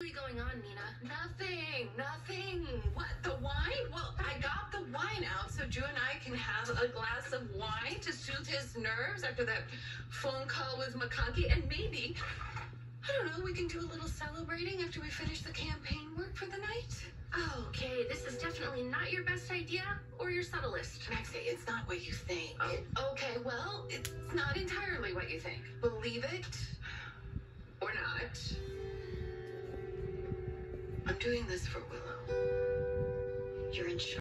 What's really going on, Nina? Nothing, nothing. What, the wine? Well, I got the wine out so Drew and I can have a glass of wine to soothe his nerves after that phone call with McConkey. And maybe, I don't know, we can do a little celebrating after we finish the campaign work for the night. Okay, this is definitely not your best idea or your subtlest. Maxie, it's not what you think. Oh. Okay, well, it's not entirely what you think. Believe it or not. I'm doing this for Willow. You're in charge.